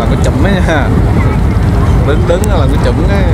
là nó chụm ấy nha, đứng đứng là nó chụm ấy